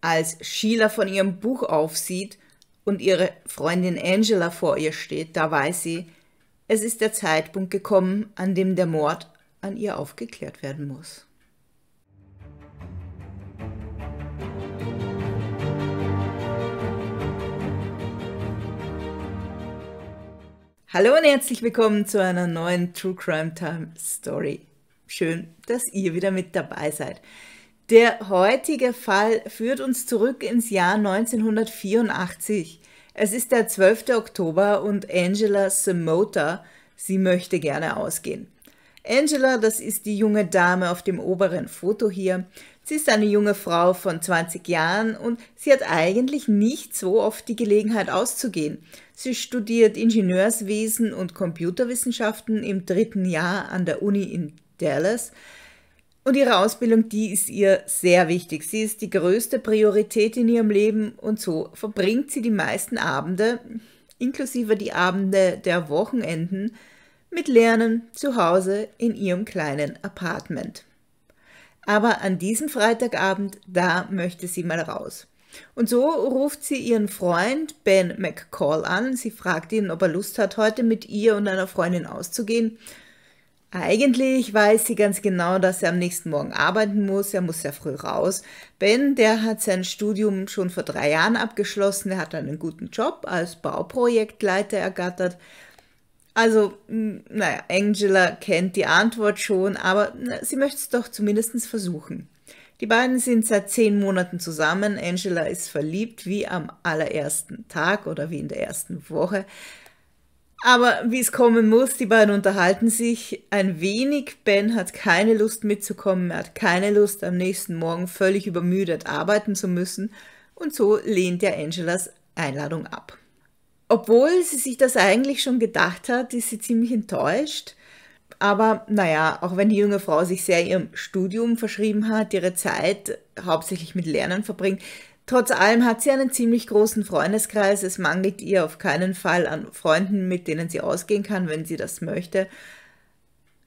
Als Sheila von ihrem Buch aufsieht und ihre Freundin Angela vor ihr steht, da weiß sie, es ist der Zeitpunkt gekommen, an dem der Mord an ihr aufgeklärt werden muss. Hallo und herzlich willkommen zu einer neuen True Crime Time Story. Schön, dass ihr wieder mit dabei seid. Der heutige Fall führt uns zurück ins Jahr 1984. Es ist der 12. Oktober und Angela Samota, sie möchte gerne ausgehen. Angela, das ist die junge Dame auf dem oberen Foto hier. Sie ist eine junge Frau von 20 Jahren und sie hat eigentlich nicht so oft die Gelegenheit auszugehen. Sie studiert Ingenieurswesen und Computerwissenschaften im dritten Jahr an der Uni in Dallas. Und ihre Ausbildung, die ist ihr sehr wichtig. Sie ist die größte Priorität in ihrem Leben und so verbringt sie die meisten Abende, inklusive die Abende der Wochenenden, mit Lernen zu Hause in ihrem kleinen Apartment. Aber an diesem Freitagabend, da möchte sie mal raus. Und so ruft sie ihren Freund Ben McCall an. Sie fragt ihn, ob er Lust hat, heute mit ihr und einer Freundin auszugehen. Eigentlich weiß sie ganz genau, dass er am nächsten Morgen arbeiten muss. Er muss sehr früh raus. Ben, der hat sein Studium schon vor drei Jahren abgeschlossen. Er hat einen guten Job als Bauprojektleiter ergattert. Also, naja, Angela kennt die Antwort schon, aber na, sie möchte es doch zumindest versuchen. Die beiden sind seit zehn Monaten zusammen. Angela ist verliebt wie am allerersten Tag oder wie in der ersten Woche. Aber wie es kommen muss, die beiden unterhalten sich ein wenig. Ben hat keine Lust mitzukommen, er hat keine Lust, am nächsten Morgen völlig übermüdet arbeiten zu müssen. Und so lehnt er Angelas Einladung ab. Obwohl sie sich das eigentlich schon gedacht hat, ist sie ziemlich enttäuscht. Aber naja, auch wenn die junge Frau sich sehr ihrem Studium verschrieben hat, ihre Zeit hauptsächlich mit Lernen verbringt, Trotz allem hat sie einen ziemlich großen Freundeskreis. Es mangelt ihr auf keinen Fall an Freunden, mit denen sie ausgehen kann, wenn sie das möchte.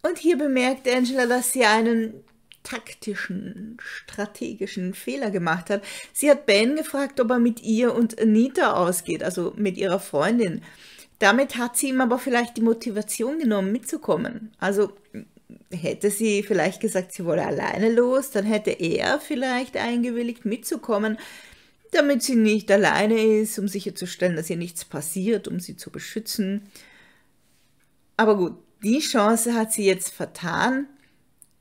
Und hier bemerkt Angela, dass sie einen taktischen, strategischen Fehler gemacht hat. Sie hat Ben gefragt, ob er mit ihr und Anita ausgeht, also mit ihrer Freundin. Damit hat sie ihm aber vielleicht die Motivation genommen, mitzukommen. Also hätte sie vielleicht gesagt, sie wolle alleine los, dann hätte er vielleicht eingewilligt, mitzukommen damit sie nicht alleine ist, um sicherzustellen, dass ihr nichts passiert, um sie zu beschützen. Aber gut, die Chance hat sie jetzt vertan.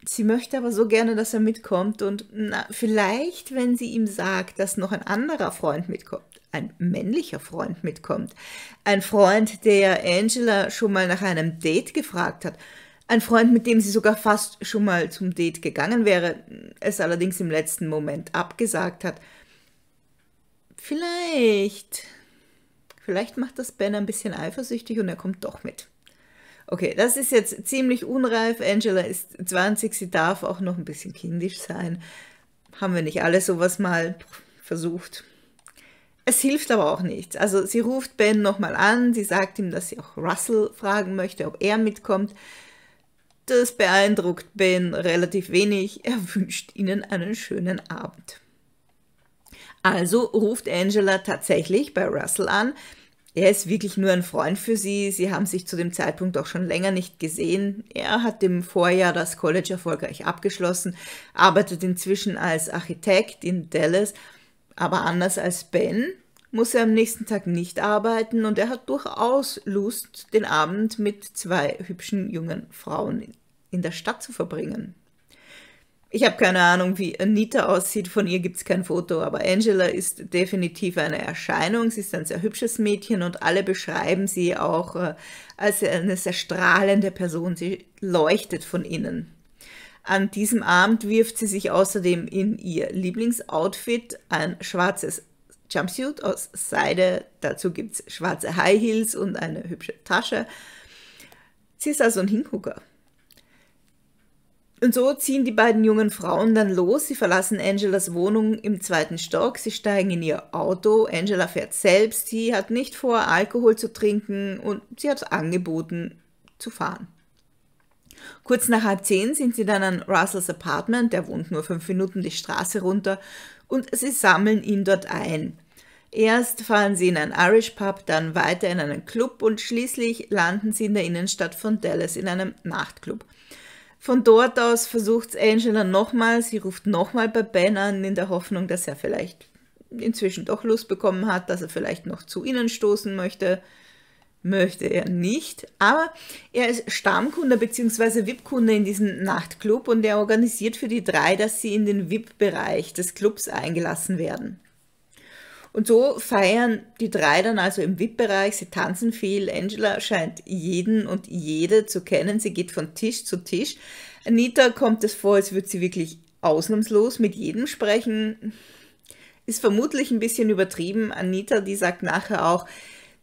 Sie möchte aber so gerne, dass er mitkommt und na, vielleicht, wenn sie ihm sagt, dass noch ein anderer Freund mitkommt, ein männlicher Freund mitkommt, ein Freund, der Angela schon mal nach einem Date gefragt hat, ein Freund, mit dem sie sogar fast schon mal zum Date gegangen wäre, es allerdings im letzten Moment abgesagt hat, Vielleicht. Vielleicht macht das Ben ein bisschen eifersüchtig und er kommt doch mit. Okay, das ist jetzt ziemlich unreif. Angela ist 20, sie darf auch noch ein bisschen kindisch sein. Haben wir nicht alle sowas mal versucht? Es hilft aber auch nichts. Also sie ruft Ben nochmal an, sie sagt ihm, dass sie auch Russell fragen möchte, ob er mitkommt. Das beeindruckt Ben relativ wenig. Er wünscht ihnen einen schönen Abend. Also ruft Angela tatsächlich bei Russell an. Er ist wirklich nur ein Freund für sie. Sie haben sich zu dem Zeitpunkt auch schon länger nicht gesehen. Er hat im Vorjahr das College erfolgreich abgeschlossen, arbeitet inzwischen als Architekt in Dallas, aber anders als Ben muss er am nächsten Tag nicht arbeiten und er hat durchaus Lust, den Abend mit zwei hübschen jungen Frauen in der Stadt zu verbringen. Ich habe keine Ahnung, wie Anita aussieht. Von ihr gibt es kein Foto, aber Angela ist definitiv eine Erscheinung. Sie ist ein sehr hübsches Mädchen und alle beschreiben sie auch äh, als eine sehr strahlende Person. Sie leuchtet von innen. An diesem Abend wirft sie sich außerdem in ihr Lieblingsoutfit ein schwarzes Jumpsuit aus Seide. Dazu gibt es schwarze High Heels und eine hübsche Tasche. Sie ist also ein Hingucker. Und so ziehen die beiden jungen Frauen dann los. Sie verlassen Angelas Wohnung im zweiten Stock. Sie steigen in ihr Auto. Angela fährt selbst. Sie hat nicht vor, Alkohol zu trinken und sie hat angeboten, zu fahren. Kurz nach halb zehn sind sie dann an Russells Apartment. Der wohnt nur fünf Minuten die Straße runter. und sie sammeln ihn dort ein. Erst fahren sie in einen Irish Pub, dann weiter in einen Club und schließlich landen sie in der Innenstadt von Dallas in einem Nachtclub. Von dort aus versucht Angela nochmal, sie ruft nochmal bei Ben an, in der Hoffnung, dass er vielleicht inzwischen doch Lust bekommen hat, dass er vielleicht noch zu ihnen stoßen möchte. Möchte er nicht, aber er ist Stammkunde bzw. VIP-Kunde in diesem Nachtclub und er organisiert für die drei, dass sie in den VIP-Bereich des Clubs eingelassen werden. Und so feiern die drei dann also im VIP-Bereich, sie tanzen viel. Angela scheint jeden und jede zu kennen, sie geht von Tisch zu Tisch. Anita kommt es vor, als würde sie wirklich ausnahmslos mit jedem sprechen. Ist vermutlich ein bisschen übertrieben. Anita, die sagt nachher auch,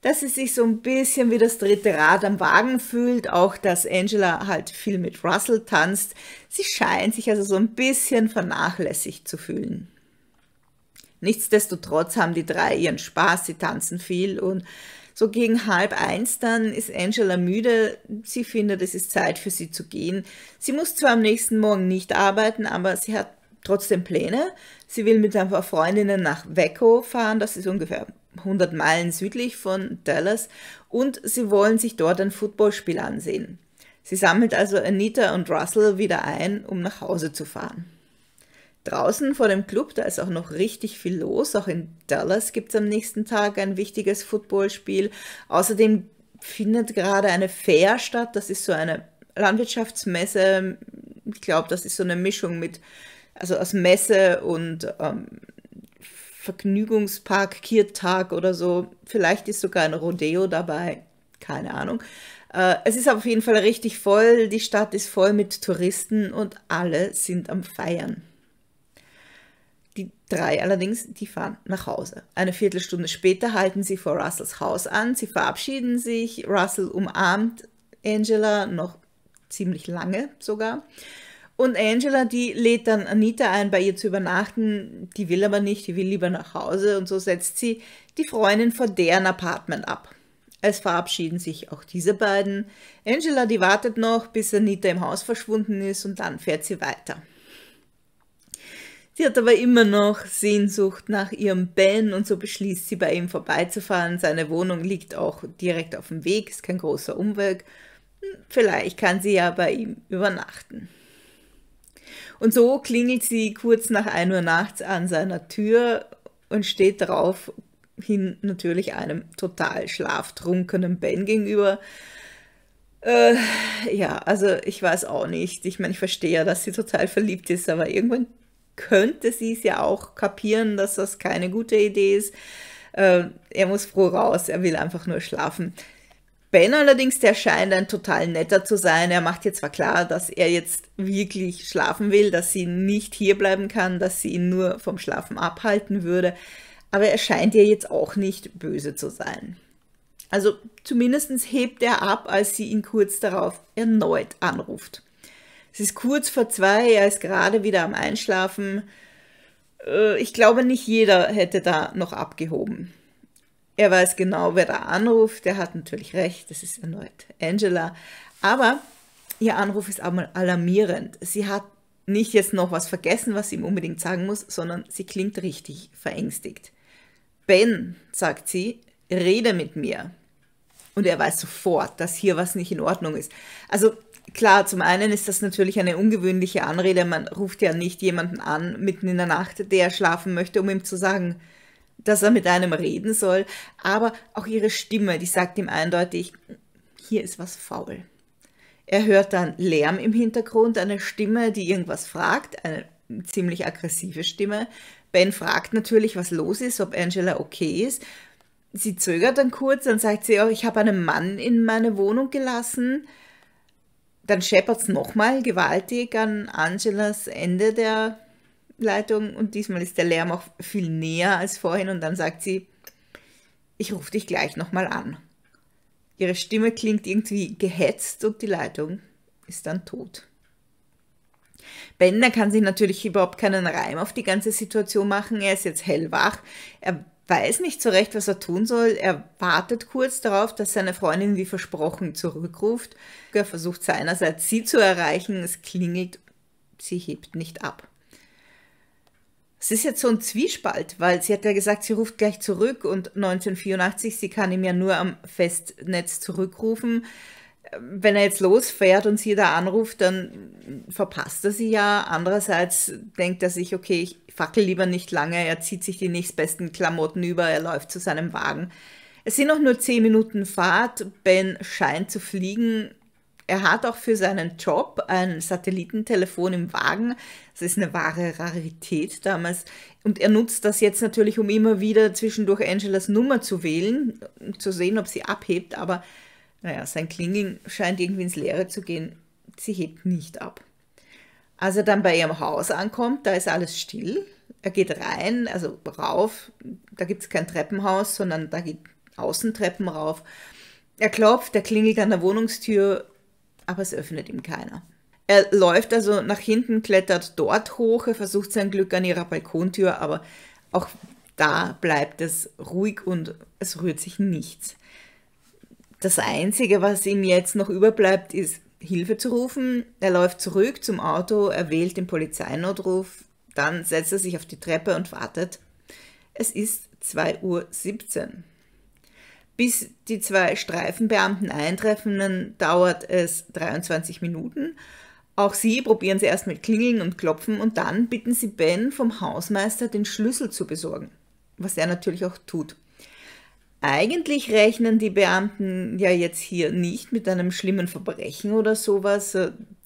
dass sie sich so ein bisschen wie das dritte Rad am Wagen fühlt, auch dass Angela halt viel mit Russell tanzt. Sie scheint sich also so ein bisschen vernachlässigt zu fühlen. Nichtsdestotrotz haben die drei ihren Spaß, sie tanzen viel und so gegen halb eins dann ist Angela müde. Sie findet, es ist Zeit für sie zu gehen. Sie muss zwar am nächsten Morgen nicht arbeiten, aber sie hat trotzdem Pläne. Sie will mit ein paar Freundinnen nach Waco fahren, das ist ungefähr 100 Meilen südlich von Dallas, und sie wollen sich dort ein Footballspiel ansehen. Sie sammelt also Anita und Russell wieder ein, um nach Hause zu fahren. Draußen vor dem Club, da ist auch noch richtig viel los. Auch in Dallas gibt es am nächsten Tag ein wichtiges Footballspiel. Außerdem findet gerade eine Fair statt. Das ist so eine Landwirtschaftsmesse. Ich glaube, das ist so eine Mischung mit, also aus Messe und ähm, Vergnügungspark, Kirtag oder so. Vielleicht ist sogar ein Rodeo dabei. Keine Ahnung. Äh, es ist auf jeden Fall richtig voll. Die Stadt ist voll mit Touristen und alle sind am Feiern. Die drei allerdings, die fahren nach Hause. Eine Viertelstunde später halten sie vor Russells Haus an. Sie verabschieden sich. Russell umarmt Angela noch ziemlich lange sogar. Und Angela, die lädt dann Anita ein, bei ihr zu übernachten. Die will aber nicht, die will lieber nach Hause. Und so setzt sie die Freundin vor deren Apartment ab. Es verabschieden sich auch diese beiden. Angela, die wartet noch, bis Anita im Haus verschwunden ist und dann fährt sie weiter. Sie hat aber immer noch Sehnsucht nach ihrem Ben und so beschließt sie, bei ihm vorbeizufahren. Seine Wohnung liegt auch direkt auf dem Weg, ist kein großer Umweg. Vielleicht kann sie ja bei ihm übernachten. Und so klingelt sie kurz nach 1 Uhr nachts an seiner Tür und steht darauf hin natürlich einem total schlaftrunkenen Ben gegenüber. Äh, ja, also ich weiß auch nicht. Ich meine, ich verstehe ja, dass sie total verliebt ist, aber irgendwann könnte sie es ja auch kapieren, dass das keine gute Idee ist. Äh, er muss froh raus, er will einfach nur schlafen. Ben allerdings, der scheint ein total netter zu sein. Er macht jetzt zwar klar, dass er jetzt wirklich schlafen will, dass sie nicht hierbleiben kann, dass sie ihn nur vom Schlafen abhalten würde, aber er scheint ihr jetzt auch nicht böse zu sein. Also zumindest hebt er ab, als sie ihn kurz darauf erneut anruft. Es ist kurz vor zwei, er ist gerade wieder am Einschlafen. Äh, ich glaube, nicht jeder hätte da noch abgehoben. Er weiß genau, wer da anruft. Er hat natürlich recht, das ist erneut Angela. Aber ihr Anruf ist einmal alarmierend. Sie hat nicht jetzt noch was vergessen, was sie ihm unbedingt sagen muss, sondern sie klingt richtig verängstigt. Ben, sagt sie, rede mit mir. Und er weiß sofort, dass hier was nicht in Ordnung ist. Also Klar, zum einen ist das natürlich eine ungewöhnliche Anrede. Man ruft ja nicht jemanden an mitten in der Nacht, der schlafen möchte, um ihm zu sagen, dass er mit einem reden soll. Aber auch ihre Stimme, die sagt ihm eindeutig, hier ist was faul. Er hört dann Lärm im Hintergrund, eine Stimme, die irgendwas fragt, eine ziemlich aggressive Stimme. Ben fragt natürlich, was los ist, ob Angela okay ist. Sie zögert dann kurz, dann sagt sie, oh, ich habe einen Mann in meine Wohnung gelassen. Dann scheppert es nochmal gewaltig an Angelas Ende der Leitung und diesmal ist der Lärm auch viel näher als vorhin und dann sagt sie, ich rufe dich gleich nochmal an. Ihre Stimme klingt irgendwie gehetzt und die Leitung ist dann tot. Bender kann sich natürlich überhaupt keinen Reim auf die ganze Situation machen. Er ist jetzt hellwach. Er weiß nicht so recht, was er tun soll. Er wartet kurz darauf, dass seine Freundin wie versprochen zurückruft. Er versucht seinerseits sie zu erreichen. Es klingelt, sie hebt nicht ab. Es ist jetzt so ein Zwiespalt, weil sie hat ja gesagt, sie ruft gleich zurück und 1984, sie kann ihm ja nur am Festnetz zurückrufen. Wenn er jetzt losfährt und sie da anruft, dann verpasst er sie ja. Andererseits denkt er sich, okay, ich fackel lieber nicht lange, er zieht sich die nächstbesten Klamotten über, er läuft zu seinem Wagen. Es sind noch nur zehn Minuten Fahrt, Ben scheint zu fliegen, er hat auch für seinen Job ein Satellitentelefon im Wagen. Das ist eine wahre Rarität damals. Und er nutzt das jetzt natürlich, um immer wieder zwischendurch Angelas Nummer zu wählen, um zu sehen, ob sie abhebt. Aber naja, sein Klingeln scheint irgendwie ins Leere zu gehen. Sie hebt nicht ab. Als er dann bei ihrem Haus ankommt, da ist alles still. Er geht rein, also rauf. Da gibt es kein Treppenhaus, sondern da geht Außentreppen rauf. Er klopft, er klingelt an der Wohnungstür aber es öffnet ihm keiner. Er läuft also nach hinten, klettert dort hoch, er versucht sein Glück an ihrer Balkontür, aber auch da bleibt es ruhig und es rührt sich nichts. Das Einzige, was ihm jetzt noch überbleibt, ist Hilfe zu rufen. Er läuft zurück zum Auto, er wählt den Polizeinotruf, dann setzt er sich auf die Treppe und wartet. Es ist 2.17 Uhr. Bis die zwei Streifenbeamten eintreffen, dauert es 23 Minuten. Auch sie probieren sie erst mit Klingeln und Klopfen und dann bitten sie Ben vom Hausmeister den Schlüssel zu besorgen, was er natürlich auch tut. Eigentlich rechnen die Beamten ja jetzt hier nicht mit einem schlimmen Verbrechen oder sowas.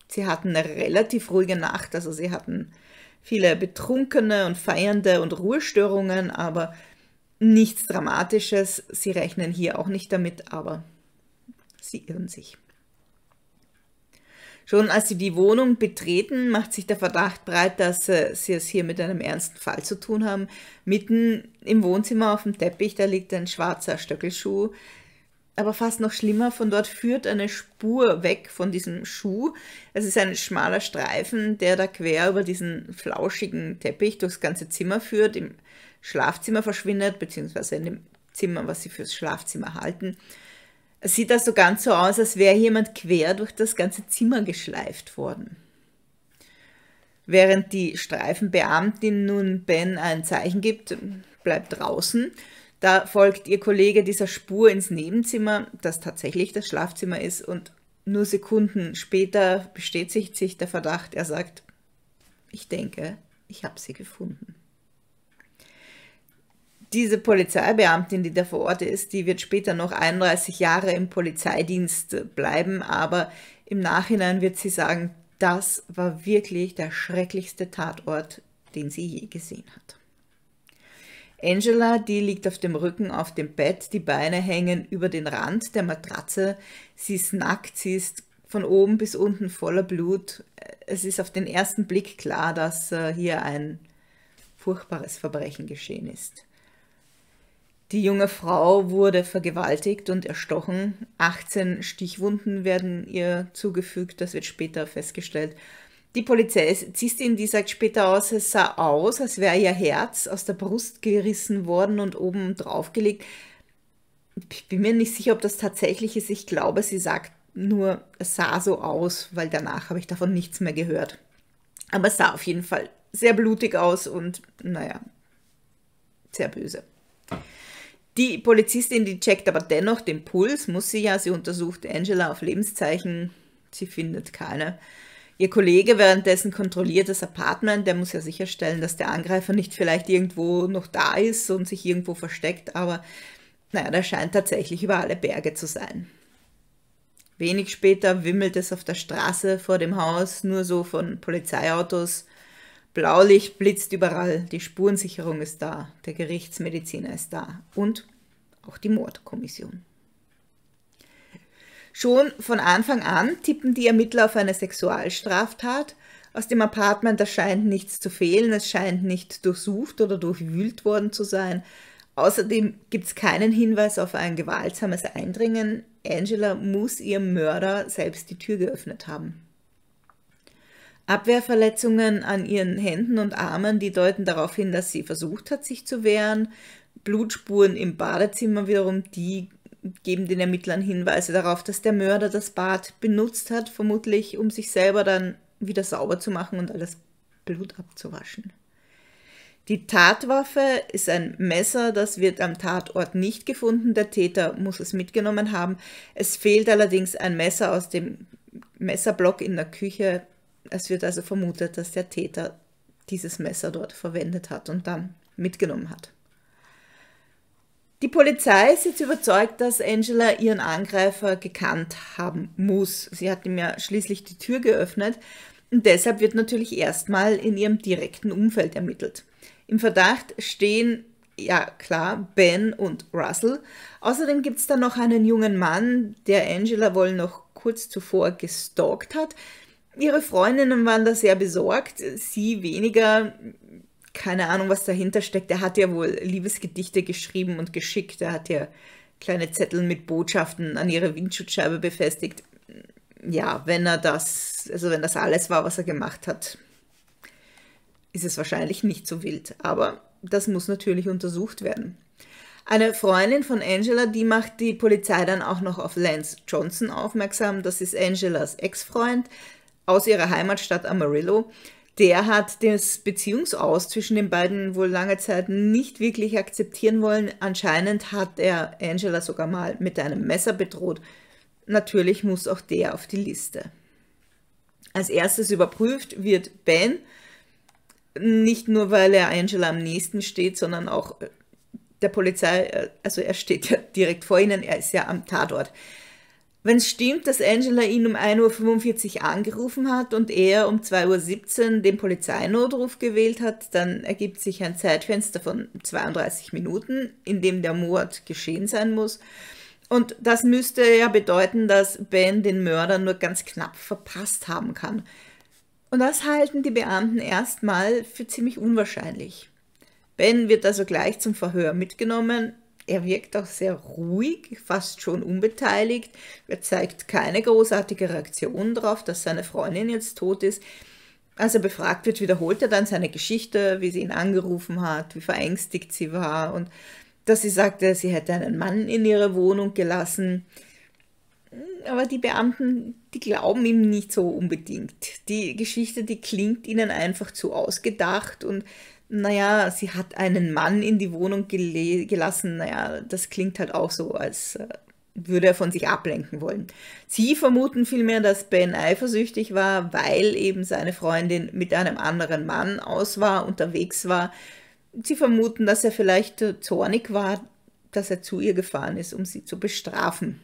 Sie hatten eine relativ ruhige Nacht, also sie hatten viele Betrunkene und Feiernde und Ruhestörungen, aber Nichts Dramatisches, sie rechnen hier auch nicht damit, aber sie irren sich. Schon als sie die Wohnung betreten, macht sich der Verdacht breit, dass äh, sie es hier mit einem ernsten Fall zu tun haben. Mitten im Wohnzimmer auf dem Teppich, da liegt ein schwarzer Stöckelschuh. Aber fast noch schlimmer, von dort führt eine Spur weg von diesem Schuh. Es ist ein schmaler Streifen, der da quer über diesen flauschigen Teppich durchs ganze Zimmer führt. Im Schlafzimmer verschwindet, beziehungsweise in dem Zimmer, was sie fürs Schlafzimmer halten. Es sieht also ganz so aus, als wäre jemand quer durch das ganze Zimmer geschleift worden. Während die Streifenbeamtin nun Ben ein Zeichen gibt, bleibt draußen, da folgt ihr Kollege dieser Spur ins Nebenzimmer, das tatsächlich das Schlafzimmer ist, und nur Sekunden später bestätigt sich der Verdacht. Er sagt, ich denke, ich habe sie gefunden diese Polizeibeamtin, die da vor Ort ist, die wird später noch 31 Jahre im Polizeidienst bleiben, aber im Nachhinein wird sie sagen, das war wirklich der schrecklichste Tatort, den sie je gesehen hat. Angela, die liegt auf dem Rücken auf dem Bett, die Beine hängen über den Rand der Matratze, sie ist nackt, sie ist von oben bis unten voller Blut. Es ist auf den ersten Blick klar, dass äh, hier ein furchtbares Verbrechen geschehen ist. Die junge Frau wurde vergewaltigt und erstochen. 18 Stichwunden werden ihr zugefügt, das wird später festgestellt. Die Polizistin, die sagt später aus, es sah aus, als wäre ihr Herz aus der Brust gerissen worden und oben draufgelegt. Ich bin mir nicht sicher, ob das tatsächlich ist. Ich glaube, sie sagt nur, es sah so aus, weil danach habe ich davon nichts mehr gehört. Aber es sah auf jeden Fall sehr blutig aus und, naja, sehr böse. Die Polizistin, die checkt aber dennoch den Puls, muss sie ja. Sie untersucht Angela auf Lebenszeichen. Sie findet keine. Ihr Kollege währenddessen kontrolliert das Apartment. Der muss ja sicherstellen, dass der Angreifer nicht vielleicht irgendwo noch da ist und sich irgendwo versteckt. Aber naja, der scheint tatsächlich über alle Berge zu sein. Wenig später wimmelt es auf der Straße vor dem Haus nur so von Polizeiautos. Blaulicht blitzt überall, die Spurensicherung ist da, der Gerichtsmediziner ist da und auch die Mordkommission. Schon von Anfang an tippen die Ermittler auf eine Sexualstraftat. Aus dem Apartment erscheint nichts zu fehlen, es scheint nicht durchsucht oder durchwühlt worden zu sein. Außerdem gibt es keinen Hinweis auf ein gewaltsames Eindringen. Angela muss ihrem Mörder selbst die Tür geöffnet haben. Abwehrverletzungen an ihren Händen und Armen, die deuten darauf hin, dass sie versucht hat, sich zu wehren. Blutspuren im Badezimmer wiederum, die geben den Ermittlern Hinweise darauf, dass der Mörder das Bad benutzt hat, vermutlich um sich selber dann wieder sauber zu machen und alles Blut abzuwaschen. Die Tatwaffe ist ein Messer, das wird am Tatort nicht gefunden. Der Täter muss es mitgenommen haben. Es fehlt allerdings ein Messer aus dem Messerblock in der Küche. Es wird also vermutet, dass der Täter dieses Messer dort verwendet hat und dann mitgenommen hat. Die Polizei ist jetzt überzeugt, dass Angela ihren Angreifer gekannt haben muss. Sie hat ihm ja schließlich die Tür geöffnet und deshalb wird natürlich erstmal in ihrem direkten Umfeld ermittelt. Im Verdacht stehen, ja klar, Ben und Russell. Außerdem gibt es da noch einen jungen Mann, der Angela wohl noch kurz zuvor gestalkt hat. Ihre Freundinnen waren da sehr besorgt, sie weniger keine Ahnung, was dahinter steckt. Er hat ja wohl Liebesgedichte geschrieben und geschickt. Er hat ja kleine Zettel mit Botschaften an ihre Windschutzscheibe befestigt. Ja, wenn er das, also wenn das alles war, was er gemacht hat, ist es wahrscheinlich nicht so wild. Aber das muss natürlich untersucht werden. Eine Freundin von Angela, die macht die Polizei dann auch noch auf Lance Johnson aufmerksam. Das ist Angelas Ex-Freund aus ihrer Heimatstadt Amarillo der hat das Beziehungsaus zwischen den beiden wohl lange Zeit nicht wirklich akzeptieren wollen. Anscheinend hat er Angela sogar mal mit einem Messer bedroht. Natürlich muss auch der auf die Liste. Als erstes überprüft wird Ben, nicht nur weil er Angela am nächsten steht, sondern auch der Polizei, also er steht ja direkt vor ihnen, er ist ja am Tatort. Wenn es stimmt, dass Angela ihn um 1.45 Uhr angerufen hat und er um 2.17 Uhr den Polizeinotruf gewählt hat, dann ergibt sich ein Zeitfenster von 32 Minuten, in dem der Mord geschehen sein muss. Und das müsste ja bedeuten, dass Ben den Mörder nur ganz knapp verpasst haben kann. Und das halten die Beamten erstmal für ziemlich unwahrscheinlich. Ben wird also gleich zum Verhör mitgenommen, er wirkt auch sehr ruhig, fast schon unbeteiligt. Er zeigt keine großartige Reaktion darauf, dass seine Freundin jetzt tot ist. Als er befragt wird, wiederholt er dann seine Geschichte, wie sie ihn angerufen hat, wie verängstigt sie war und dass sie sagte, sie hätte einen Mann in ihre Wohnung gelassen. Aber die Beamten, die glauben ihm nicht so unbedingt. Die Geschichte, die klingt ihnen einfach zu ausgedacht und naja, sie hat einen Mann in die Wohnung gelassen. Naja, das klingt halt auch so, als äh, würde er von sich ablenken wollen. Sie vermuten vielmehr, dass Ben eifersüchtig war, weil eben seine Freundin mit einem anderen Mann aus war, unterwegs war. Sie vermuten, dass er vielleicht äh, zornig war, dass er zu ihr gefahren ist, um sie zu bestrafen.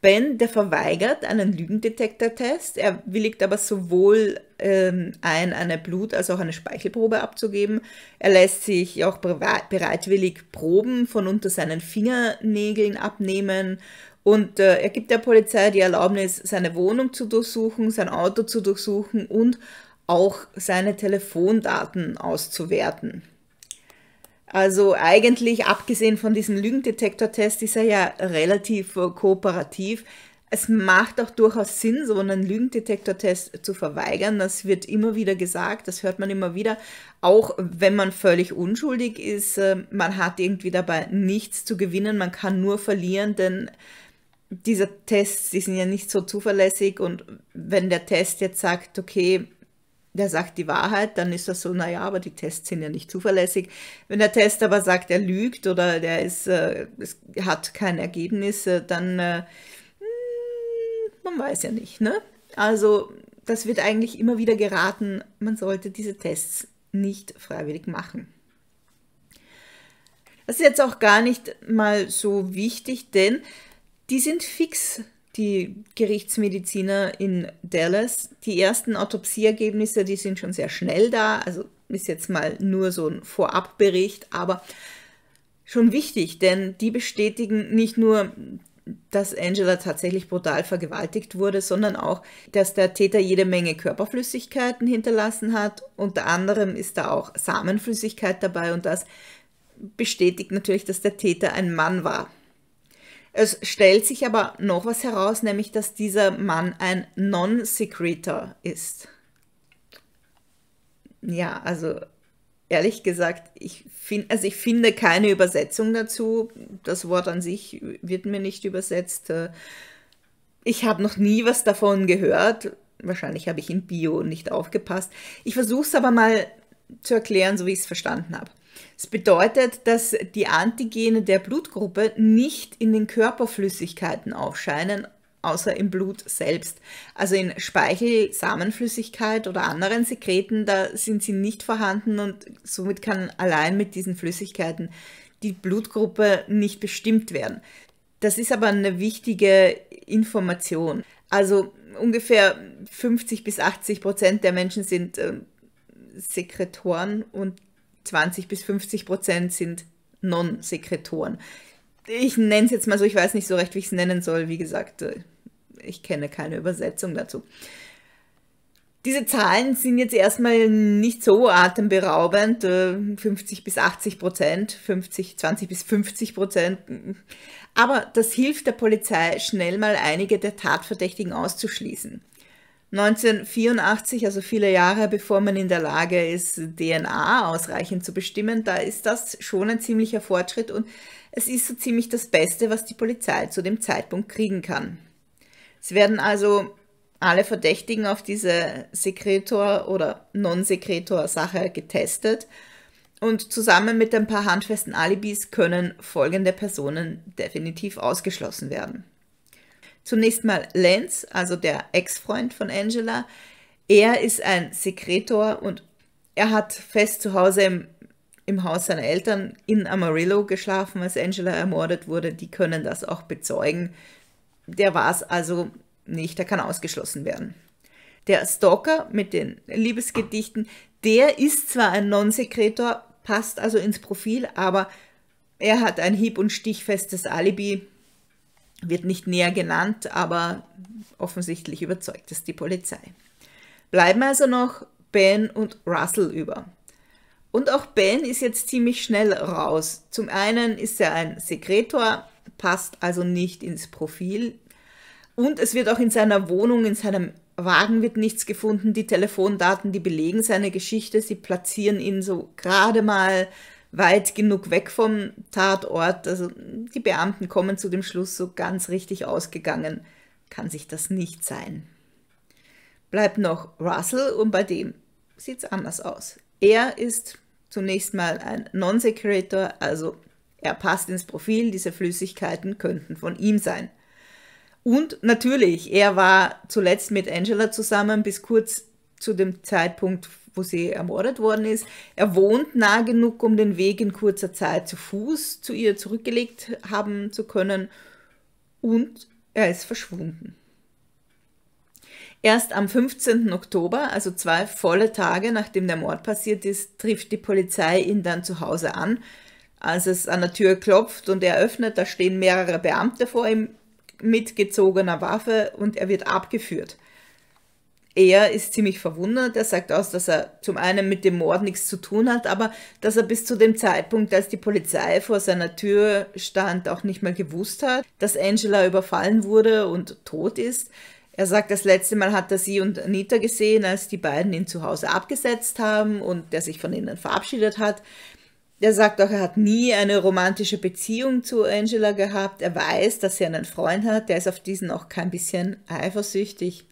Ben, der verweigert einen Lügendetektortest. Er willigt aber sowohl ähm, ein, eine Blut- als auch eine Speichelprobe abzugeben. Er lässt sich auch bereitwillig Proben von unter seinen Fingernägeln abnehmen. Und äh, er gibt der Polizei die Erlaubnis, seine Wohnung zu durchsuchen, sein Auto zu durchsuchen und auch seine Telefondaten auszuwerten. Also eigentlich, abgesehen von diesem Lügendetektor-Test, ist er ja relativ äh, kooperativ. Es macht auch durchaus Sinn, so einen Lügendetektor-Test zu verweigern. Das wird immer wieder gesagt, das hört man immer wieder. Auch wenn man völlig unschuldig ist, äh, man hat irgendwie dabei nichts zu gewinnen, man kann nur verlieren, denn diese Tests, die sind ja nicht so zuverlässig und wenn der Test jetzt sagt, okay, der sagt die Wahrheit, dann ist das so, naja, aber die Tests sind ja nicht zuverlässig. Wenn der Test aber sagt, er lügt oder der ist, äh, hat kein Ergebnis, dann, äh, man weiß ja nicht, ne? Also, das wird eigentlich immer wieder geraten, man sollte diese Tests nicht freiwillig machen. Das ist jetzt auch gar nicht mal so wichtig, denn die sind fix die Gerichtsmediziner in Dallas. Die ersten Autopsieergebnisse, die sind schon sehr schnell da. Also ist jetzt mal nur so ein Vorabbericht, aber schon wichtig, denn die bestätigen nicht nur, dass Angela tatsächlich brutal vergewaltigt wurde, sondern auch, dass der Täter jede Menge Körperflüssigkeiten hinterlassen hat. Unter anderem ist da auch Samenflüssigkeit dabei und das bestätigt natürlich, dass der Täter ein Mann war. Es stellt sich aber noch was heraus, nämlich dass dieser Mann ein Non-Secretor ist. Ja, also ehrlich gesagt, ich, find, also ich finde keine Übersetzung dazu. Das Wort an sich wird mir nicht übersetzt. Ich habe noch nie was davon gehört. Wahrscheinlich habe ich in Bio nicht aufgepasst. Ich versuche es aber mal zu erklären, so wie ich es verstanden habe. Es bedeutet, dass die Antigene der Blutgruppe nicht in den Körperflüssigkeiten aufscheinen, außer im Blut selbst. Also in Speichel, Samenflüssigkeit oder anderen Sekreten, da sind sie nicht vorhanden und somit kann allein mit diesen Flüssigkeiten die Blutgruppe nicht bestimmt werden. Das ist aber eine wichtige Information. Also ungefähr 50 bis 80 Prozent der Menschen sind äh, Sekretoren und 20 bis 50 Prozent sind Non-Sekretoren. Ich nenne es jetzt mal so, ich weiß nicht so recht, wie ich es nennen soll. Wie gesagt, äh, ich kenne keine Übersetzung dazu. Diese Zahlen sind jetzt erstmal nicht so atemberaubend, 50 äh, bis 80 Prozent, 50, 20 bis 50 Prozent. Aber das hilft der Polizei, schnell mal einige der Tatverdächtigen auszuschließen. 1984, also viele Jahre bevor man in der Lage ist, DNA ausreichend zu bestimmen, da ist das schon ein ziemlicher Fortschritt und es ist so ziemlich das Beste, was die Polizei zu dem Zeitpunkt kriegen kann. Es werden also alle Verdächtigen auf diese Sekretor- oder Non-Sekretor-Sache getestet und zusammen mit ein paar handfesten Alibis können folgende Personen definitiv ausgeschlossen werden. Zunächst mal Lance, also der Ex-Freund von Angela. Er ist ein Sekretor und er hat fest zu Hause im, im Haus seiner Eltern in Amarillo geschlafen, als Angela ermordet wurde. Die können das auch bezeugen. Der war es also nicht, der kann ausgeschlossen werden. Der Stalker mit den Liebesgedichten, der ist zwar ein Non-Sekretor, passt also ins Profil, aber er hat ein hieb- und stichfestes Alibi, wird nicht näher genannt, aber offensichtlich überzeugt es die Polizei. Bleiben also noch Ben und Russell über. Und auch Ben ist jetzt ziemlich schnell raus. Zum einen ist er ein Sekretor, passt also nicht ins Profil. Und es wird auch in seiner Wohnung, in seinem Wagen wird nichts gefunden. Die Telefondaten, die belegen seine Geschichte. Sie platzieren ihn so gerade mal weit genug weg vom Tatort. Also die Beamten kommen zu dem Schluss, so ganz richtig ausgegangen kann sich das nicht sein. Bleibt noch Russell und bei dem sieht es anders aus. Er ist zunächst mal ein Non-Secretor, also er passt ins Profil, diese Flüssigkeiten könnten von ihm sein. Und natürlich, er war zuletzt mit Angela zusammen bis kurz zu dem Zeitpunkt, wo sie ermordet worden ist. Er wohnt nah genug, um den Weg in kurzer Zeit zu Fuß zu ihr zurückgelegt haben zu können. Und er ist verschwunden. Erst am 15. Oktober, also zwei volle Tage nachdem der Mord passiert ist, trifft die Polizei ihn dann zu Hause an. Als es an der Tür klopft und er öffnet, da stehen mehrere Beamte vor ihm mit gezogener Waffe und er wird abgeführt. Er ist ziemlich verwundert. Er sagt aus, dass er zum einen mit dem Mord nichts zu tun hat, aber dass er bis zu dem Zeitpunkt, als die Polizei vor seiner Tür stand, auch nicht mehr gewusst hat, dass Angela überfallen wurde und tot ist. Er sagt, das letzte Mal hat er sie und Anita gesehen, als die beiden ihn zu Hause abgesetzt haben und der sich von ihnen verabschiedet hat. Er sagt auch, er hat nie eine romantische Beziehung zu Angela gehabt. Er weiß, dass sie einen Freund hat. Der ist auf diesen auch kein bisschen eifersüchtig.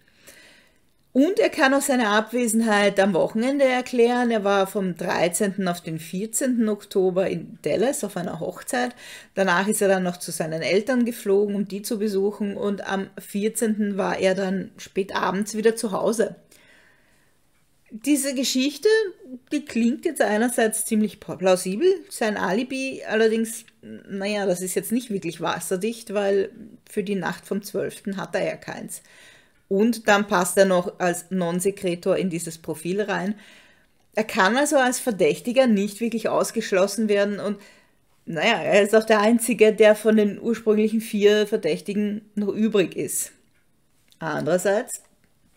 Und er kann auch seine Abwesenheit am Wochenende erklären. Er war vom 13. auf den 14. Oktober in Dallas auf einer Hochzeit. Danach ist er dann noch zu seinen Eltern geflogen, um die zu besuchen. Und am 14. war er dann spät abends wieder zu Hause. Diese Geschichte, die klingt jetzt einerseits ziemlich plausibel. Sein Alibi allerdings, naja, das ist jetzt nicht wirklich wasserdicht, weil für die Nacht vom 12. hat er ja keins. Und dann passt er noch als Non-Sekretor in dieses Profil rein. Er kann also als Verdächtiger nicht wirklich ausgeschlossen werden und naja, er ist auch der Einzige, der von den ursprünglichen vier Verdächtigen noch übrig ist. Andererseits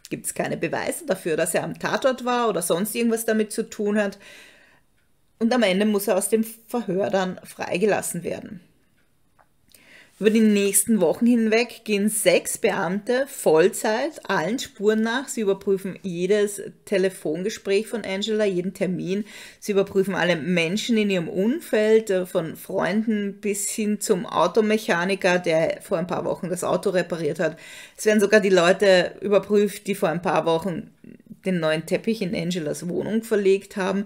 gibt es keine Beweise dafür, dass er am Tatort war oder sonst irgendwas damit zu tun hat. Und am Ende muss er aus dem Verhör dann freigelassen werden. Über die nächsten Wochen hinweg gehen sechs Beamte Vollzeit allen Spuren nach. Sie überprüfen jedes Telefongespräch von Angela, jeden Termin. Sie überprüfen alle Menschen in ihrem Umfeld, äh, von Freunden bis hin zum Automechaniker, der vor ein paar Wochen das Auto repariert hat. Es werden sogar die Leute überprüft, die vor ein paar Wochen den neuen Teppich in Angelas Wohnung verlegt haben.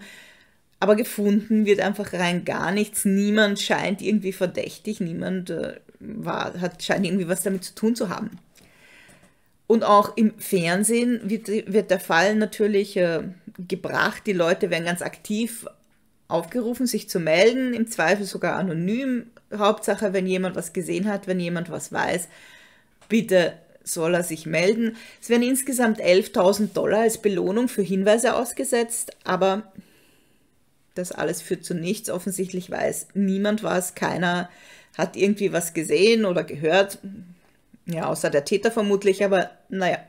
Aber gefunden wird einfach rein gar nichts. Niemand scheint irgendwie verdächtig. Niemand äh, war, hat, scheint irgendwie was damit zu tun zu haben. Und auch im Fernsehen wird, wird der Fall natürlich äh, gebracht. Die Leute werden ganz aktiv aufgerufen, sich zu melden, im Zweifel sogar anonym. Hauptsache, wenn jemand was gesehen hat, wenn jemand was weiß, bitte soll er sich melden. Es werden insgesamt 11.000 Dollar als Belohnung für Hinweise ausgesetzt, aber das alles führt zu nichts. Offensichtlich weiß niemand was, keiner hat irgendwie was gesehen oder gehört. Ja, außer der Täter vermutlich, aber naja,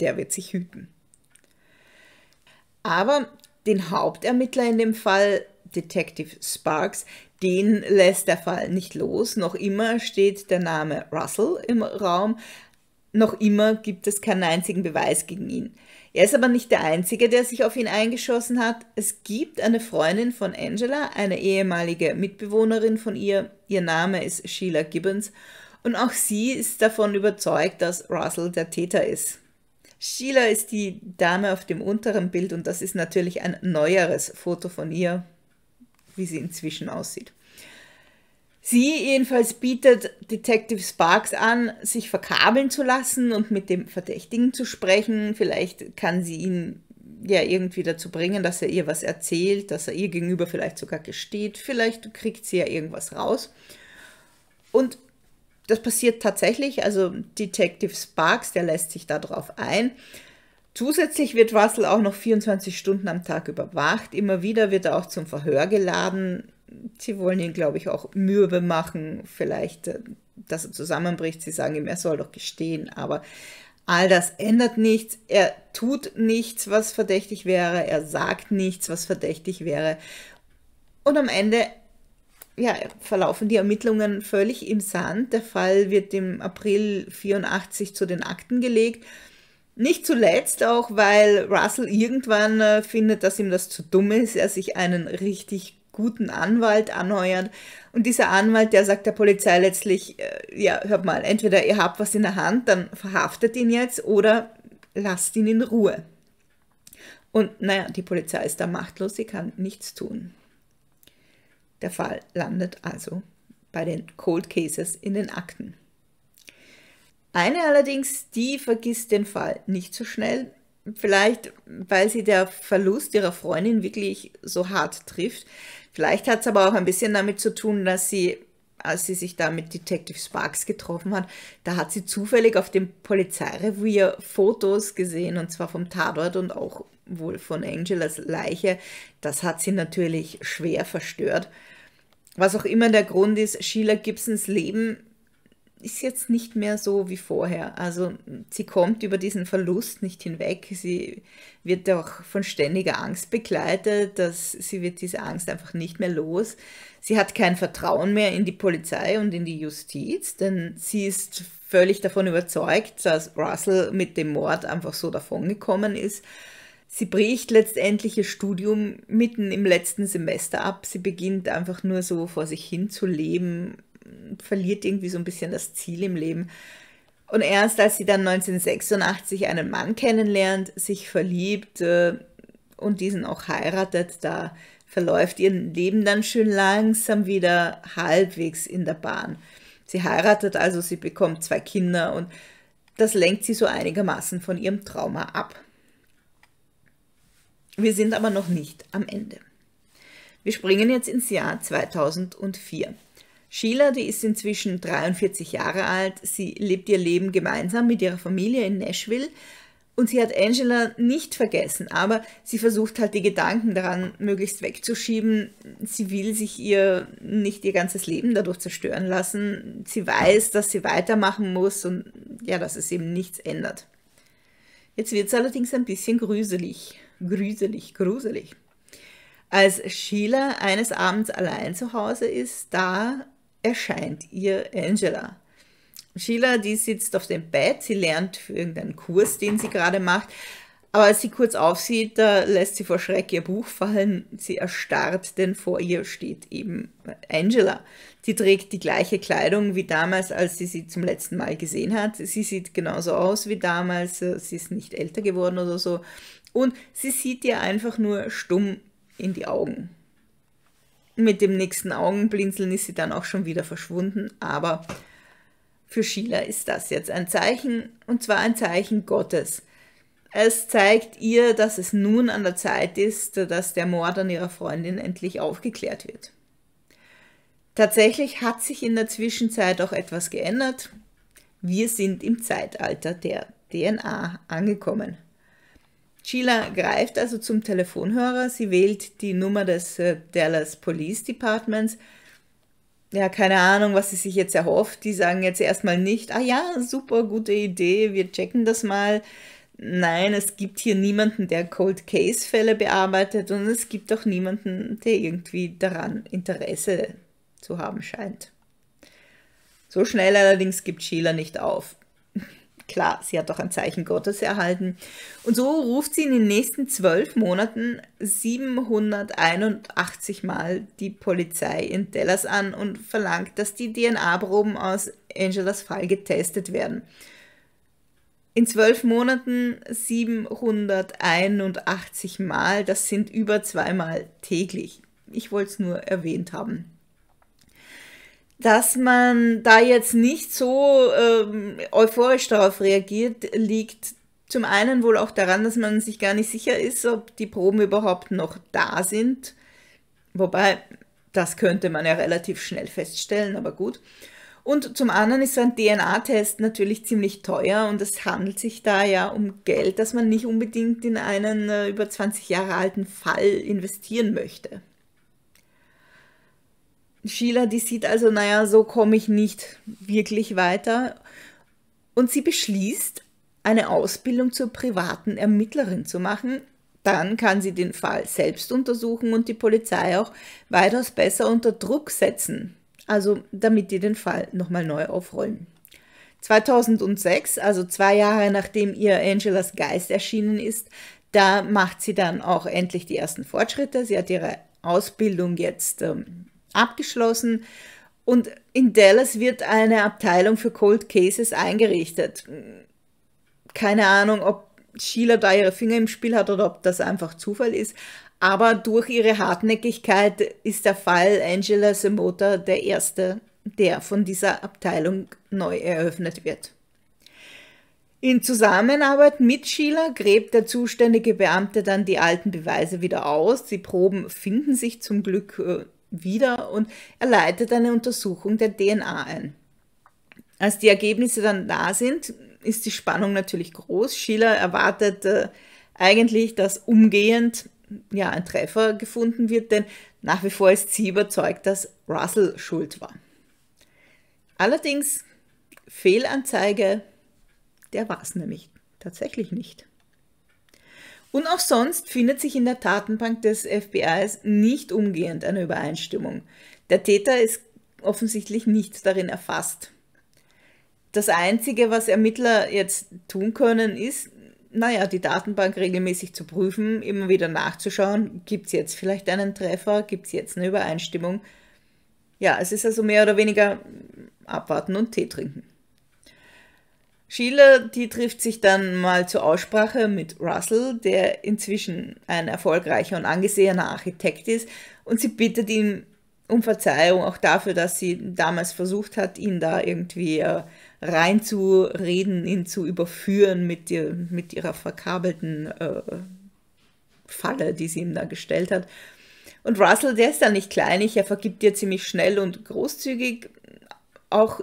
der wird sich hüten. Aber den Hauptermittler in dem Fall, Detective Sparks, den lässt der Fall nicht los. Noch immer steht der Name Russell im Raum. Noch immer gibt es keinen einzigen Beweis gegen ihn. Er ist aber nicht der Einzige, der sich auf ihn eingeschossen hat. Es gibt eine Freundin von Angela, eine ehemalige Mitbewohnerin von ihr. Ihr Name ist Sheila Gibbons. Und auch sie ist davon überzeugt, dass Russell der Täter ist. Sheila ist die Dame auf dem unteren Bild und das ist natürlich ein neueres Foto von ihr, wie sie inzwischen aussieht. Sie jedenfalls bietet Detective Sparks an, sich verkabeln zu lassen und mit dem Verdächtigen zu sprechen. Vielleicht kann sie ihn ja irgendwie dazu bringen, dass er ihr was erzählt, dass er ihr gegenüber vielleicht sogar gesteht. Vielleicht kriegt sie ja irgendwas raus. Und das passiert tatsächlich. Also Detective Sparks, der lässt sich darauf ein. Zusätzlich wird Russell auch noch 24 Stunden am Tag überwacht. Immer wieder wird er auch zum Verhör geladen sie wollen ihn, glaube ich, auch mürbe machen, vielleicht, äh, dass er zusammenbricht. Sie sagen ihm, er soll doch gestehen, aber all das ändert nichts. Er tut nichts, was verdächtig wäre. Er sagt nichts, was verdächtig wäre. Und am Ende ja, verlaufen die Ermittlungen völlig im Sand. Der Fall wird im April 84 zu den Akten gelegt. Nicht zuletzt auch, weil Russell irgendwann äh, findet, dass ihm das zu dumm ist, er sich einen richtig guten Anwalt anheuern. Und dieser Anwalt, der sagt der Polizei letztlich, äh, ja, hört mal, entweder ihr habt was in der Hand, dann verhaftet ihn jetzt oder lasst ihn in Ruhe. Und naja, die Polizei ist da machtlos, sie kann nichts tun. Der Fall landet also bei den Cold Cases in den Akten. Eine allerdings, die vergisst den Fall nicht so schnell, vielleicht weil sie der Verlust ihrer Freundin wirklich so hart trifft. Vielleicht hat es aber auch ein bisschen damit zu tun, dass sie, als sie sich da mit Detective Sparks getroffen hat, da hat sie zufällig auf dem Polizeirevier Fotos gesehen, und zwar vom Tatort und auch wohl von Angelas Leiche. Das hat sie natürlich schwer verstört. Was auch immer der Grund ist, Sheila Gibsons Leben ist jetzt nicht mehr so wie vorher. Also sie kommt über diesen Verlust nicht hinweg. Sie wird auch von ständiger Angst begleitet, dass sie wird diese Angst einfach nicht mehr los. Sie hat kein Vertrauen mehr in die Polizei und in die Justiz, denn sie ist völlig davon überzeugt, dass Russell mit dem Mord einfach so davongekommen ist. Sie bricht letztendlich ihr Studium mitten im letzten Semester ab. Sie beginnt einfach nur so vor sich hin zu leben, verliert irgendwie so ein bisschen das Ziel im Leben. Und erst als sie dann 1986 einen Mann kennenlernt, sich verliebt äh, und diesen auch heiratet, da verläuft ihr Leben dann schön langsam wieder halbwegs in der Bahn. Sie heiratet also, sie bekommt zwei Kinder und das lenkt sie so einigermaßen von ihrem Trauma ab. Wir sind aber noch nicht am Ende. Wir springen jetzt ins Jahr 2004. Sheila, die ist inzwischen 43 Jahre alt. Sie lebt ihr Leben gemeinsam mit ihrer Familie in Nashville. Und sie hat Angela nicht vergessen, aber sie versucht halt die Gedanken daran möglichst wegzuschieben. Sie will sich ihr nicht ihr ganzes Leben dadurch zerstören lassen. Sie weiß, dass sie weitermachen muss und ja, dass es eben nichts ändert. Jetzt wird es allerdings ein bisschen gruselig, gruselig, gruselig. Als Sheila eines Abends allein zu Hause ist, da erscheint ihr Angela. Sheila, die sitzt auf dem Bett, sie lernt für irgendeinen Kurs, den sie gerade macht. Aber als sie kurz aufsieht, da lässt sie vor Schreck ihr Buch fallen. Sie erstarrt, denn vor ihr steht eben Angela. Sie trägt die gleiche Kleidung wie damals, als sie sie zum letzten Mal gesehen hat. Sie sieht genauso aus wie damals. Sie ist nicht älter geworden oder so. Und sie sieht ihr einfach nur stumm in die Augen. Mit dem nächsten Augenblinzeln ist sie dann auch schon wieder verschwunden. Aber für Sheila ist das jetzt ein Zeichen, und zwar ein Zeichen Gottes es zeigt ihr, dass es nun an der Zeit ist, dass der Mord an ihrer Freundin endlich aufgeklärt wird. Tatsächlich hat sich in der Zwischenzeit auch etwas geändert. Wir sind im Zeitalter der DNA angekommen. Sheila greift also zum Telefonhörer, sie wählt die Nummer des äh, Dallas Police Departments. Ja, keine Ahnung, was sie sich jetzt erhofft. Die sagen jetzt erstmal nicht, ah ja, super gute Idee, wir checken das mal. Nein, es gibt hier niemanden, der Cold Case Fälle bearbeitet und es gibt auch niemanden, der irgendwie daran Interesse zu haben scheint. So schnell allerdings gibt Sheila nicht auf. Klar, sie hat doch ein Zeichen Gottes erhalten. Und so ruft sie in den nächsten zwölf Monaten 781 Mal die Polizei in Dallas an und verlangt, dass die DNA-Proben aus Angelas Fall getestet werden in zwölf Monaten 781 Mal, das sind über zweimal täglich. Ich wollte es nur erwähnt haben. Dass man da jetzt nicht so ähm, euphorisch darauf reagiert, liegt zum einen wohl auch daran, dass man sich gar nicht sicher ist, ob die Proben überhaupt noch da sind. Wobei, das könnte man ja relativ schnell feststellen, aber gut. Und zum anderen ist so ein DNA-Test natürlich ziemlich teuer und es handelt sich da ja um Geld, das man nicht unbedingt in einen äh, über 20 Jahre alten Fall investieren möchte. Sheila, die sieht also, naja, so komme ich nicht wirklich weiter. Und sie beschließt, eine Ausbildung zur privaten Ermittlerin zu machen. Dann kann sie den Fall selbst untersuchen und die Polizei auch weitaus besser unter Druck setzen, also damit die den Fall nochmal neu aufrollen. 2006, also zwei Jahre nachdem ihr Angelas Geist erschienen ist, da macht sie dann auch endlich die ersten Fortschritte. Sie hat ihre Ausbildung jetzt ähm, abgeschlossen und in Dallas wird eine Abteilung für Cold Cases eingerichtet. Keine Ahnung, ob Sheila da ihre Finger im Spiel hat oder ob das einfach Zufall ist, aber durch ihre Hartnäckigkeit ist der Fall Angela Semota der erste, der von dieser Abteilung neu eröffnet wird. In Zusammenarbeit mit Sheila gräbt der zuständige Beamte dann die alten Beweise wieder aus. Die Proben finden sich zum Glück äh, wieder und er leitet eine Untersuchung der DNA ein. Als die Ergebnisse dann da sind, ist die Spannung natürlich groß. Sheila erwartet äh, eigentlich, dass umgehend ja, ein Treffer gefunden wird, denn nach wie vor ist sie überzeugt, dass Russell schuld war. Allerdings, Fehlanzeige, der war es nämlich tatsächlich nicht. Und auch sonst findet sich in der Datenbank des FBIs nicht umgehend eine Übereinstimmung. Der Täter ist offensichtlich nicht darin erfasst. Das Einzige, was Ermittler jetzt tun können, ist, naja, die Datenbank regelmäßig zu prüfen, immer wieder nachzuschauen, gibt es jetzt vielleicht einen Treffer, gibt es jetzt eine Übereinstimmung. Ja, es ist also mehr oder weniger abwarten und Tee trinken. Sheila, die trifft sich dann mal zur Aussprache mit Russell, der inzwischen ein erfolgreicher und angesehener Architekt ist, und sie bittet ihn um Verzeihung auch dafür, dass sie damals versucht hat, ihn da irgendwie äh, reinzureden, ihn zu überführen mit, ihr, mit ihrer verkabelten äh, Falle, die sie ihm da gestellt hat. Und Russell, der ist da nicht kleinig, er vergibt ihr ziemlich schnell und großzügig. Auch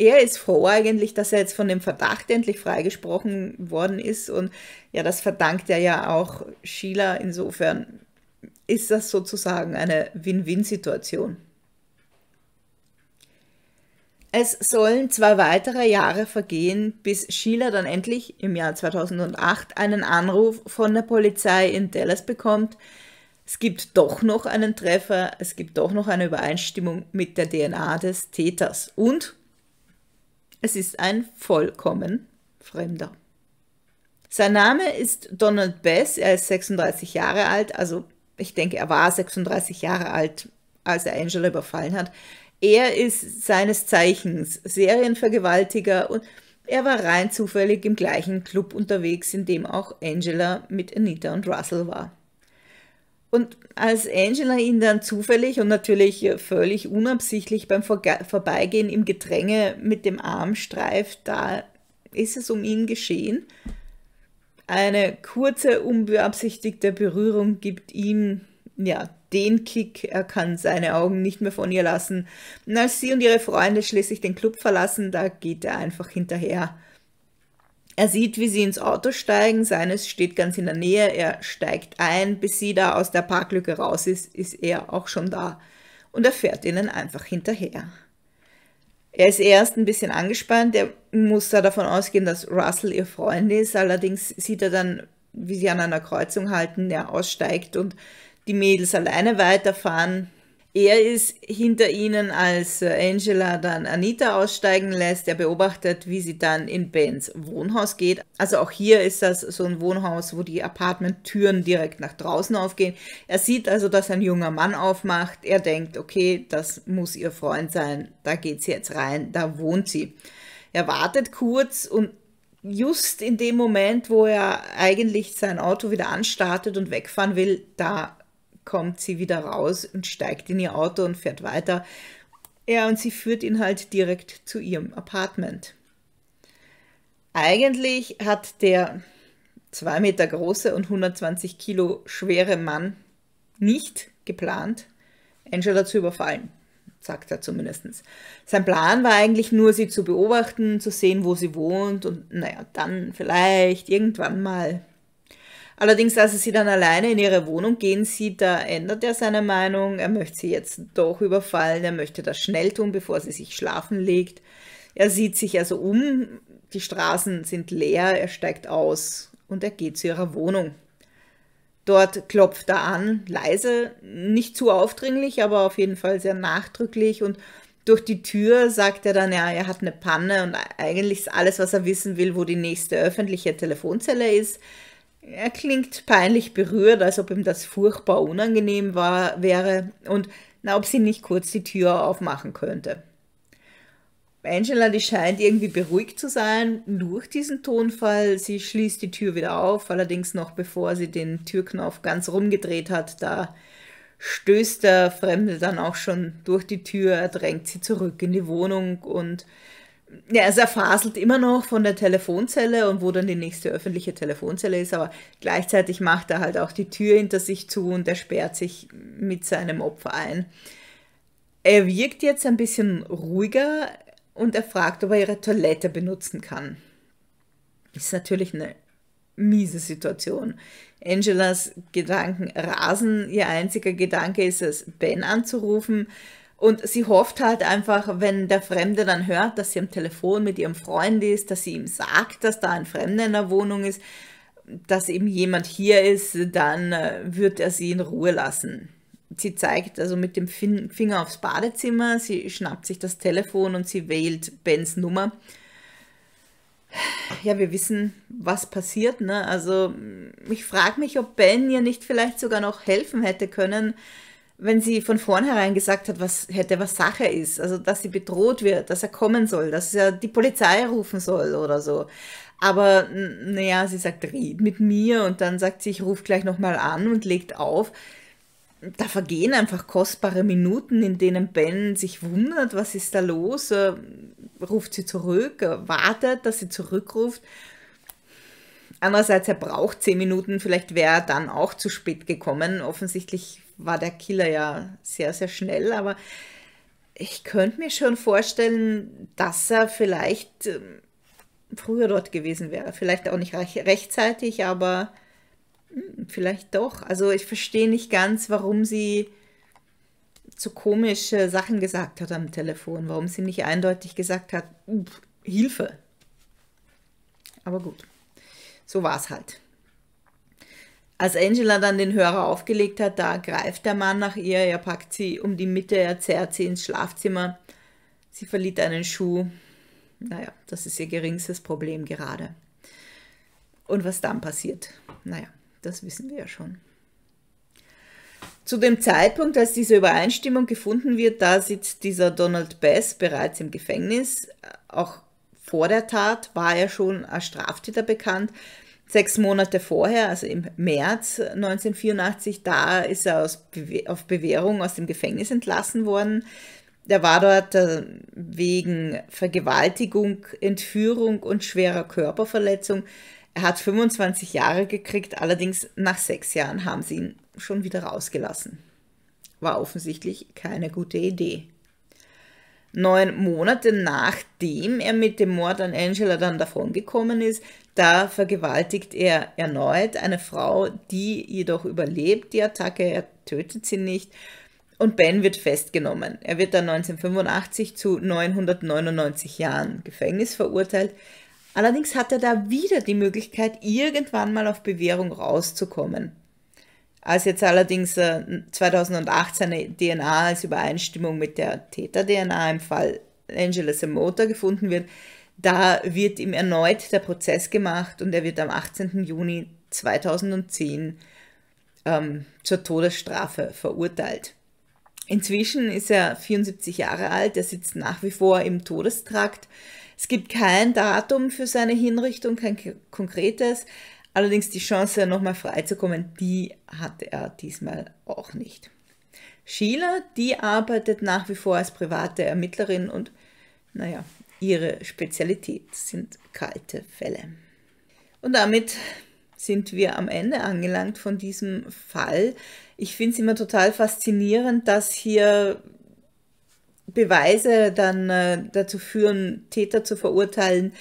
er ist froh eigentlich, dass er jetzt von dem Verdacht endlich freigesprochen worden ist. Und ja, das verdankt er ja auch Sheila. Insofern ist das sozusagen eine Win-Win-Situation. Es sollen zwei weitere Jahre vergehen, bis Sheila dann endlich im Jahr 2008 einen Anruf von der Polizei in Dallas bekommt. Es gibt doch noch einen Treffer, es gibt doch noch eine Übereinstimmung mit der DNA des Täters und es ist ein vollkommen Fremder. Sein Name ist Donald Bess, er ist 36 Jahre alt, also ich denke, er war 36 Jahre alt, als er Angela überfallen hat. Er ist seines Zeichens Serienvergewaltiger und er war rein zufällig im gleichen Club unterwegs, in dem auch Angela mit Anita und Russell war. Und als Angela ihn dann zufällig und natürlich völlig unabsichtlich beim Vorbeigehen im Gedränge mit dem Arm streift, da ist es um ihn geschehen. Eine kurze, unbeabsichtigte Berührung gibt ihm ja den Kick, er kann seine Augen nicht mehr von ihr lassen. Und als sie und ihre Freunde schließlich den Club verlassen, da geht er einfach hinterher er sieht, wie sie ins Auto steigen, seines steht ganz in der Nähe, er steigt ein, bis sie da aus der Parklücke raus ist, ist er auch schon da. Und er fährt ihnen einfach hinterher. Er ist erst ein bisschen angespannt, er muss da davon ausgehen, dass Russell ihr Freund ist, allerdings sieht er dann, wie sie an einer Kreuzung halten, er aussteigt und die Mädels alleine weiterfahren. Er ist hinter ihnen, als Angela dann Anita aussteigen lässt. Er beobachtet, wie sie dann in Bens Wohnhaus geht. Also auch hier ist das so ein Wohnhaus, wo die Apartmenttüren direkt nach draußen aufgehen. Er sieht also, dass ein junger Mann aufmacht. Er denkt, okay, das muss ihr Freund sein. Da geht sie jetzt rein, da wohnt sie. Er wartet kurz und just in dem Moment, wo er eigentlich sein Auto wieder anstartet und wegfahren will, da kommt sie wieder raus und steigt in ihr Auto und fährt weiter. Ja, und sie führt ihn halt direkt zu ihrem Apartment. Eigentlich hat der zwei Meter große und 120 Kilo schwere Mann nicht geplant, Angela zu überfallen, sagt er zumindest. Sein Plan war eigentlich nur, sie zu beobachten, zu sehen, wo sie wohnt und naja, dann vielleicht irgendwann mal Allerdings, als er sie dann alleine in ihre Wohnung gehen sieht, da ändert er seine Meinung. Er möchte sie jetzt doch überfallen. Er möchte das schnell tun, bevor sie sich schlafen legt. Er sieht sich also um. Die Straßen sind leer. Er steigt aus und er geht zu ihrer Wohnung. Dort klopft er an, leise, nicht zu aufdringlich, aber auf jeden Fall sehr nachdrücklich und durch die Tür sagt er dann, ja, er hat eine Panne und eigentlich ist alles, was er wissen will, wo die nächste öffentliche Telefonzelle ist. Er klingt peinlich berührt, als ob ihm das furchtbar unangenehm war, wäre und na, ob sie nicht kurz die Tür aufmachen könnte. Angela, die scheint irgendwie beruhigt zu sein durch diesen Tonfall. Sie schließt die Tür wieder auf, allerdings noch bevor sie den Türknopf ganz rumgedreht hat. Da stößt der Fremde dann auch schon durch die Tür, er drängt sie zurück in die Wohnung und ja, also er faselt immer noch von der Telefonzelle und wo dann die nächste öffentliche Telefonzelle ist, aber gleichzeitig macht er halt auch die Tür hinter sich zu und er sperrt sich mit seinem Opfer ein. Er wirkt jetzt ein bisschen ruhiger und er fragt, ob er ihre Toilette benutzen kann. Ist natürlich eine miese Situation. Angelas Gedanken rasen. Ihr einziger Gedanke ist es, Ben anzurufen. Und sie hofft halt einfach, wenn der Fremde dann hört, dass sie am Telefon mit ihrem Freund ist, dass sie ihm sagt, dass da ein Fremder in der Wohnung ist, dass eben jemand hier ist, dann äh, wird er sie in Ruhe lassen. Sie zeigt also mit dem Finger aufs Badezimmer, sie schnappt sich das Telefon und sie wählt Bens Nummer. Ja, wir wissen, was passiert. Ne? Also ich frage mich, ob Ben ihr nicht vielleicht sogar noch helfen hätte können, wenn sie von vornherein gesagt hat, was hätte, was Sache ist, also dass sie bedroht wird, dass er kommen soll, dass er die Polizei rufen soll oder so. Aber naja, sie sagt, red mit mir und dann sagt sie, ich rufe gleich nochmal an und legt auf. Da vergehen einfach kostbare Minuten, in denen Ben sich wundert, was ist da los, ruft sie zurück, wartet, dass sie zurückruft. Andererseits, er braucht zehn Minuten, vielleicht wäre er dann auch zu spät gekommen. Offensichtlich war der Killer ja sehr, sehr schnell, aber ich könnte mir schon vorstellen, dass er vielleicht ähm, früher dort gewesen wäre. Vielleicht auch nicht rechtzeitig, aber hm, vielleicht doch. Also ich verstehe nicht ganz, warum sie so komische Sachen gesagt hat am Telefon, warum sie nicht eindeutig gesagt hat, Hilfe. Aber gut, so war es halt. Als Angela dann den Hörer aufgelegt hat, da greift der Mann nach ihr, er packt sie um die Mitte, er zerrt sie ins Schlafzimmer. Sie verliert einen Schuh. Naja, das ist ihr geringstes Problem gerade. Und was dann passiert, naja, das wissen wir ja schon. Zu dem Zeitpunkt, als diese Übereinstimmung gefunden wird, da sitzt dieser Donald Bass bereits im Gefängnis. Auch vor der Tat war er schon als Straftäter bekannt. Sechs Monate vorher, also im März 1984, da ist er Be auf Bewährung aus dem Gefängnis entlassen worden. Er war dort äh, wegen Vergewaltigung, Entführung und schwerer Körperverletzung. Er hat 25 Jahre gekriegt, allerdings nach sechs Jahren haben sie ihn schon wieder rausgelassen. War offensichtlich keine gute Idee. Neun Monate nachdem er mit dem Mord an Angela dann davongekommen ist, da vergewaltigt er erneut eine Frau, die jedoch überlebt die Attacke, er tötet sie nicht und Ben wird festgenommen. Er wird dann 1985 zu 999 Jahren Gefängnis verurteilt. Allerdings hat er da wieder die Möglichkeit, irgendwann mal auf Bewährung rauszukommen. Als jetzt allerdings 2018 eine DNA als Übereinstimmung mit der Täter-DNA im Fall Angela Samota gefunden wird, da wird ihm erneut der Prozess gemacht und er wird am 18. Juni 2010 ähm, zur Todesstrafe verurteilt. Inzwischen ist er 74 Jahre alt, er sitzt nach wie vor im Todestrakt. Es gibt kein Datum für seine Hinrichtung, kein konkretes. Allerdings die Chance, nochmal freizukommen, die hatte er diesmal auch nicht. Sheila, die arbeitet nach wie vor als private Ermittlerin und, naja, ihre Spezialität sind kalte Fälle. Und damit sind wir am Ende angelangt von diesem Fall. Ich finde es immer total faszinierend, dass hier Beweise dann äh, dazu führen, Täter zu verurteilen,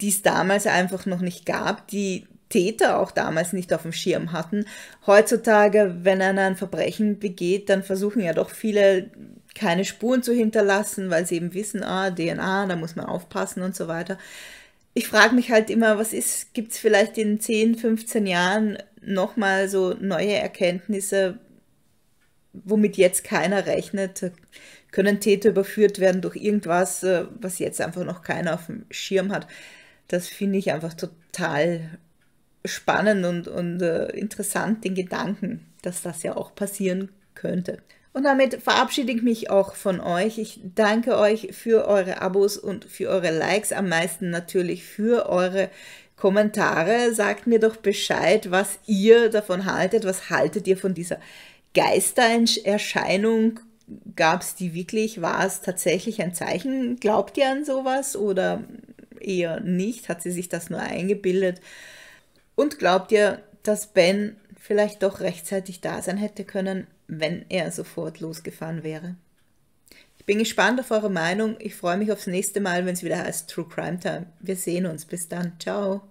die es damals einfach noch nicht gab, die Täter auch damals nicht auf dem Schirm hatten. Heutzutage, wenn einer ein Verbrechen begeht, dann versuchen ja doch viele keine Spuren zu hinterlassen, weil sie eben wissen, ah, DNA, da muss man aufpassen und so weiter. Ich frage mich halt immer, was ist, gibt es vielleicht in 10, 15 Jahren nochmal so neue Erkenntnisse, womit jetzt keiner rechnet? Können Täter überführt werden durch irgendwas, äh, was jetzt einfach noch keiner auf dem Schirm hat? Das finde ich einfach total spannend und, und äh, interessant, den Gedanken, dass das ja auch passieren könnte. Und damit verabschiede ich mich auch von euch. Ich danke euch für eure Abos und für eure Likes, am meisten natürlich für eure Kommentare. Sagt mir doch Bescheid, was ihr davon haltet. Was haltet ihr von dieser Geistererscheinung? Gab es die wirklich? War es tatsächlich ein Zeichen? Glaubt ihr an sowas oder eher nicht? Hat sie sich das nur eingebildet? Und glaubt ihr, dass Ben vielleicht doch rechtzeitig da sein hätte können, wenn er sofort losgefahren wäre? Ich bin gespannt auf eure Meinung. Ich freue mich aufs nächste Mal, wenn es wieder heißt True Crime Time. Wir sehen uns. Bis dann. Ciao.